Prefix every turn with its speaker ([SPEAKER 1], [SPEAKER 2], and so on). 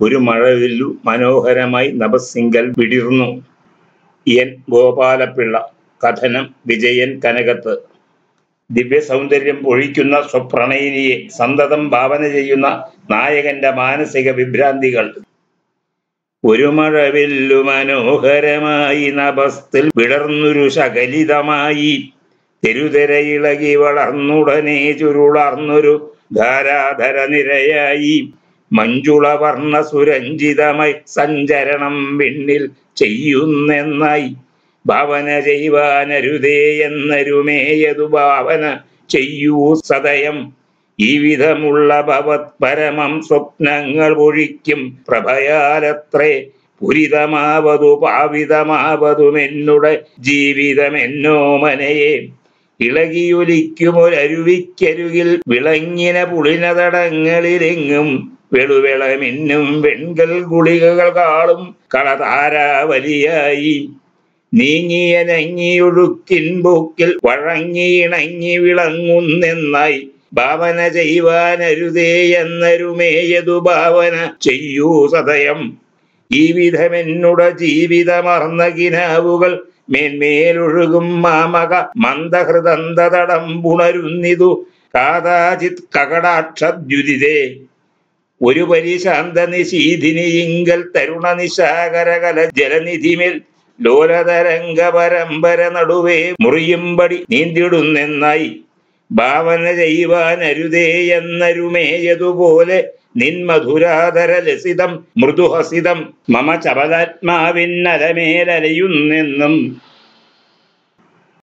[SPEAKER 1] ഒരു മഴവില്ലു മനോഹരമായി നബസിംഗൽ വിടിർന്നു. എൻ. ഗോപാലപിള്ള കഥനം വിജയൻ കനകത്ത്. ദിവ്യ സൗന്ദര്യം പൊഴിക്കുന്ന സ്വപ്രണയിനിയെ സന്തതം ഭാവന ചെയ്യുന്ന നായകന്റെ മാനസിക വിഭ്രാന്തികൾ. ഒരു മഴവില്ലു മനോഹരമായി നഭസ്തിൽ വിടർന്നൊരു ശകലിതമായി. തെരുതെരയിളകി വളർന്നുടനെ ചുരുളർന്നൊരു ധാരാധര നിരയായി. മഞ്ജുള വർണ സുരഞ്ജിതമായി സഞ്ചരണം വിണ്ണിൽ ചെയ്യുന്നെന്നായി. ഭാവന ചെയ്യുവാനരുതേ എന്നരുമേയതു ഭാവന ചെയ്യൂ സദയം. ഈ വിധമുള്ള ഭവത് പരമം സ്വപ്നങ്ങൾ ഒഴിക്കും പ്രഭയാലത്രേ. പുരിതമാവതു പാവിതമാവതുമെന്നുടെ ജീവിതമെന്നോ മനയെ ഇളകിയൊലിക്കുമൊരരുവിക്കരികിൽ വിളങ്ങിന പുളിനതടങ്ങളിലെങ്ങും വെളുവിളമിന്നും വെൺകൽ ഗുളികകൾ കാളും കളതാരാവലിയായി. നീങ്ങിയ നങ്ങിയൊഴുക്കിൻ പോക്കിൽ വഴങ്ങിയിണങ്ങി വിളങ്ങുന്നെന്നായി ഭാവന ചെയ്യുവാനരുതേ എന്നരുമേയതു ഭാവന ചെയ്യൂ സതയം ഈ വിധമെന്നുട ജീവിതമർന്ന കിനാവുകൾ മേന്മേലൊഴുകും മാമക മന്ദഹൃദന്തതടം പുണരുന്നിതു. കാതാചിത് കകടാക്ഷദ്യുതിരേ ഒരു പരിശാന്ത നിശീധിനിയിങ്കൽ തരുണ നിശാകരകല ജലനിധിമേൽ ലോലതരംഗ പരമ്പര നടുവേ മുറിയുംപടി നീന്തിടുന്നെന്നായി. ഭാവന ചെയ്യുവാനരുതേ എന്നരുമേയതുപോലെ നിന്മധുരാധര ലസിതം മൃദുഹസിതം. മമ ചപലാത്മാവിന്നലമേലലയുന്നെന്നും